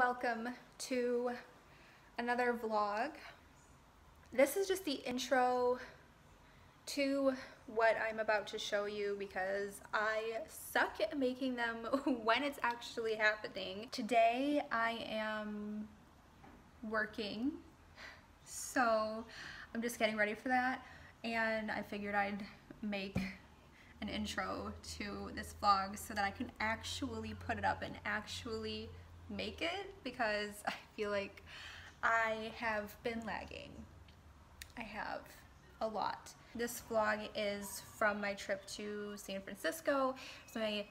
welcome to another vlog. This is just the intro to what I'm about to show you because I suck at making them when it's actually happening. Today I am working, so I'm just getting ready for that and I figured I'd make an intro to this vlog so that I can actually put it up and actually make it because I feel like I have been lagging. I have a lot. This vlog is from my trip to San Francisco. It's my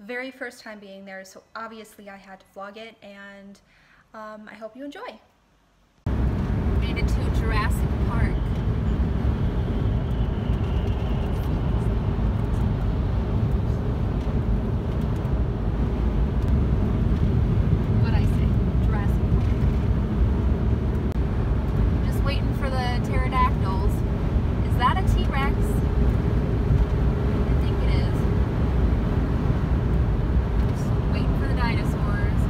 very first time being there, so obviously I had to vlog it, and um, I hope you enjoy. Made it to Jurassic Park. What I say? Jurassic Park. Just waiting for the pterodactyls. Is that a T-Rex? I think it is. Just waiting for the dinosaurs.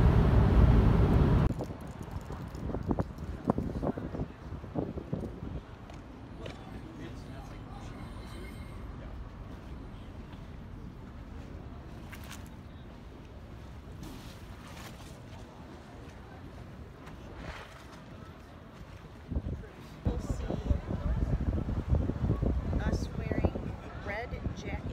will see us wearing red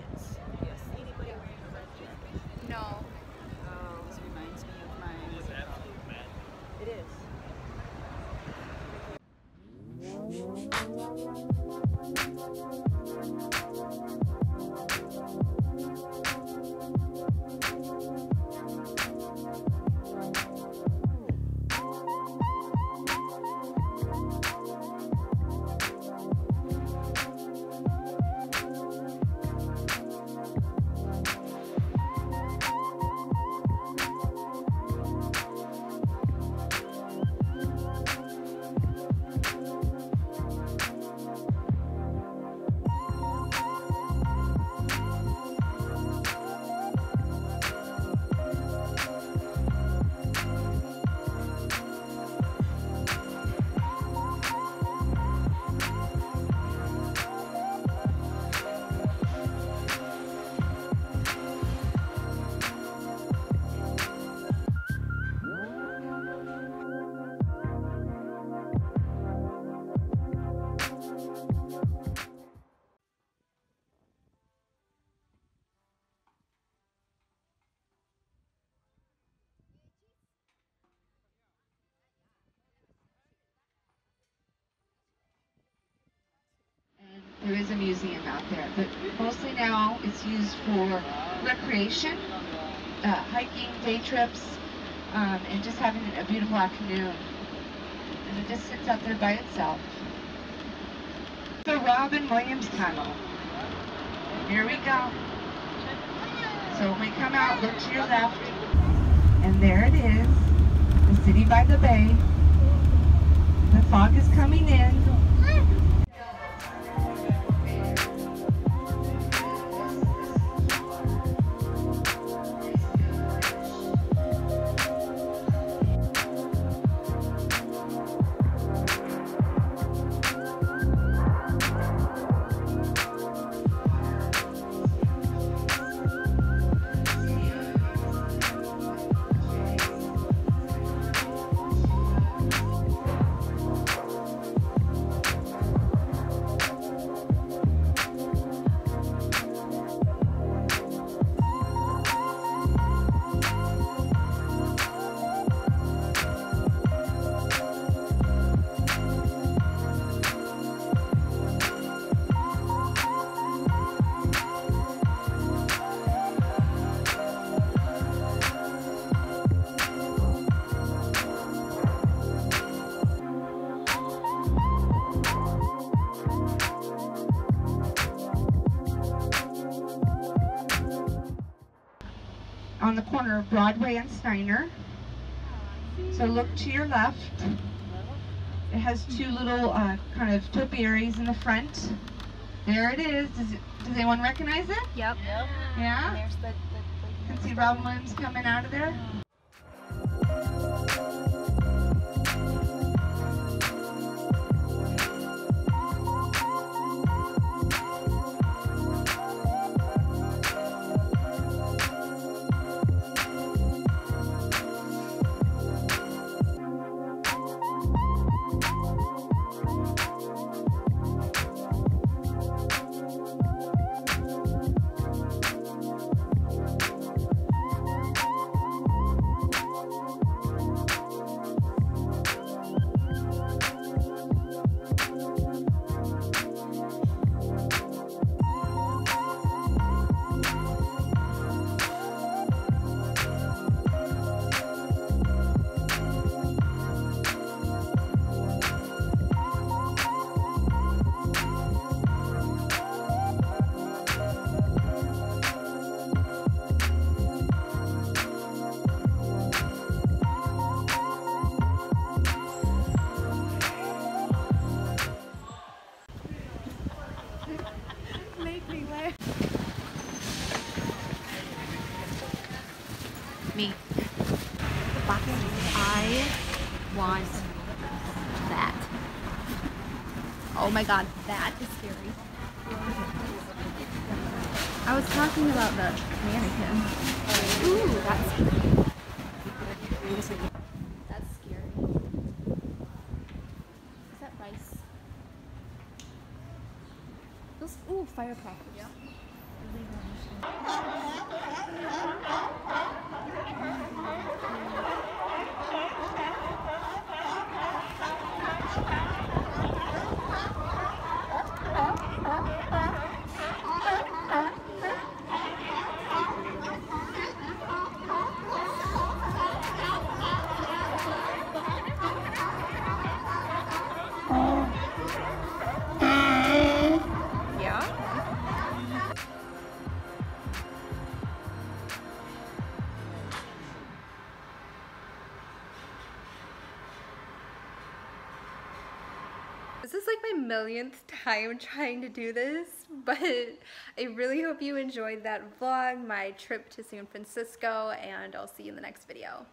but mostly now it's used for recreation, uh, hiking, day trips, um, and just having a beautiful afternoon. And it just sits out there by itself. The Robin Williams Tunnel. Here we go. So when we come out, look to your left, and there it is, the city by the bay. The fog is coming in. On the corner of Broadway and Steiner. So look to your left. It has two little uh, kind of topiaries in the front. There it is. Does, it, does anyone recognize it? Yep. Yeah? There's the, the, You can see Robin Williams coming out of there. somewhere. Me. I want that. Oh my god, that is scary. I was talking about the mannequin. Ooh, that's scary. That's scary. Is that rice? Those, ooh, firecrackers. Yeah. Yeah? This is like my millionth time trying to do this, but I really hope you enjoyed that vlog, my trip to San Francisco, and I'll see you in the next video.